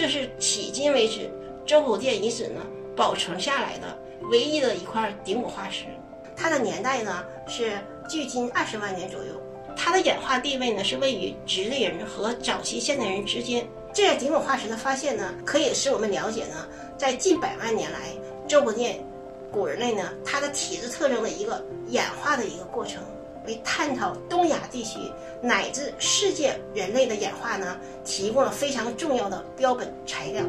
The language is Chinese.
这是迄今为止周口店遗址呢保存下来的唯一的一块顶骨化石。它的年代呢是距今二十万年左右。它的演化地位呢是位于直立人和早期现代人之间。这些顶骨化石的发现呢，可以使我们了解呢，在近百万年来，周口店古人类呢它的体质特征的一个演化的一个过程。为探讨东亚地区乃至世界人类的演化呢，提供了非常重要的标本材料。